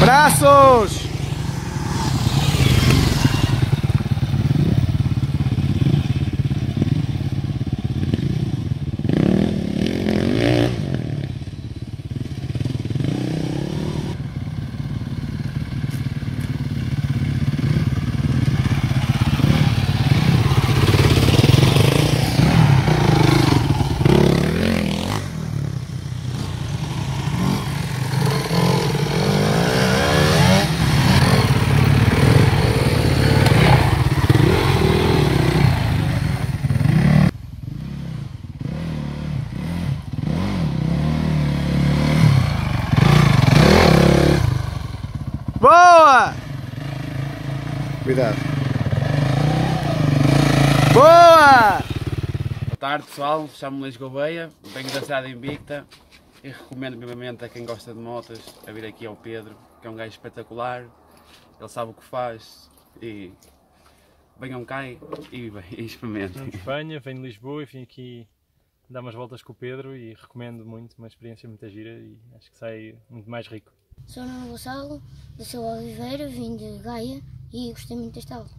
Braços! Boa! Cuidado. Boa! Boa tarde pessoal, chamo-me Luís Gouveia, venho da cidade invicta e recomendo vivamente a quem gosta de motas a vir aqui ao Pedro, que é um gajo espetacular, ele sabe o que faz e venham cá e, e, e experimentem. Venho de Espanha, venho de Lisboa e vim aqui dar umas voltas com o Pedro e recomendo muito, uma experiência muito gira e acho que sai muito mais rico. Sou Nuno Gonçalo, da Silva Oliveira, vim de Gaia e gostei muito desta aula.